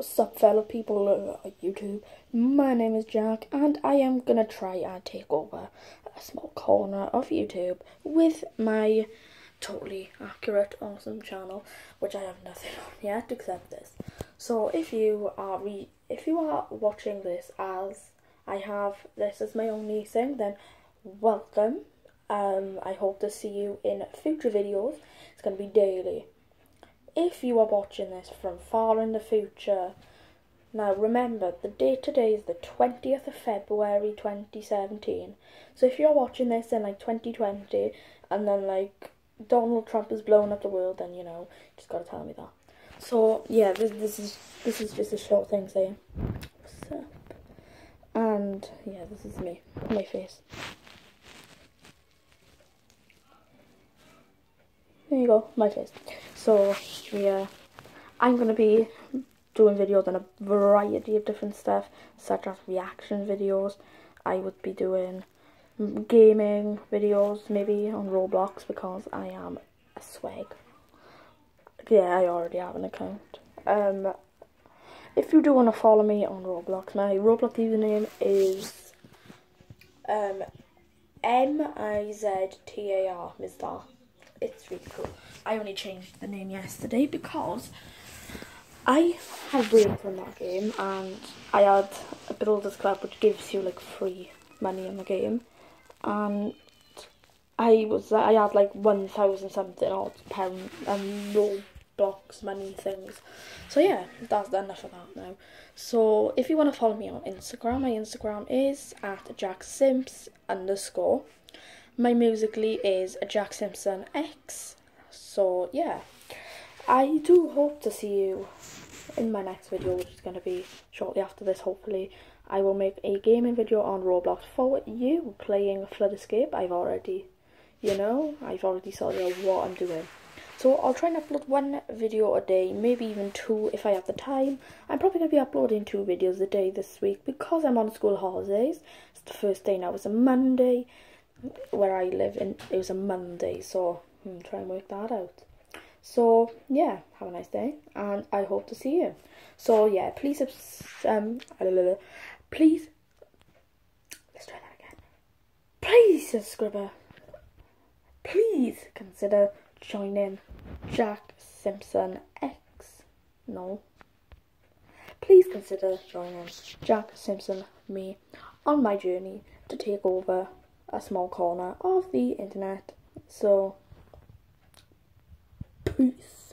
What's up fellow people of YouTube, my name is Jack and I am gonna try and take over a small corner of YouTube with my totally accurate awesome channel which I have nothing on yet except this. So if you are re if you are watching this as I have this as my only thing then welcome. Um, I hope to see you in future videos. It's gonna be daily if you are watching this from far in the future, now remember the date today is the 20th of February 2017. So if you're watching this in like 2020 and then like Donald Trump has blown up the world, then you know, just gotta tell me that. So yeah, this, this is this is just a short thing saying what's up, and yeah, this is me, my face. There you go, my face. So yeah, I'm gonna be doing videos on a variety of different stuff, such as reaction videos. I would be doing gaming videos, maybe on Roblox because I am a swag. Yeah, I already have an account. Um, if you do want to follow me on Roblox, my Roblox username is um M I It's really cool. I only changed the name yesterday because I had break from that game and I had a builders club which gives you like free money in the game and I was I had like one thousand something odd pound and no blocks money things. So yeah, that's enough of that now. So if you want to follow me on Instagram, my Instagram is at jacksimps underscore my Musical.ly is Jack Simpson X. So yeah, I do hope to see you in my next video, which is going to be shortly after this. Hopefully, I will make a gaming video on Roblox for you playing Flood Escape. I've already, you know, I've already sorted out what I'm doing. So I'll try and upload one video a day, maybe even two if I have the time. I'm probably going to be uploading two videos a day this week because I'm on school holidays. It's the first day now, it's a Monday where I live in it was a Monday, so hmm, try and work that out. So yeah, have a nice day, and I hope to see you. So yeah, please um please let's try that again. Please subscribe. Please consider joining Jack Simpson X. No. Please consider joining Jack Simpson me on my journey to take over a small corner of the internet. So, peace.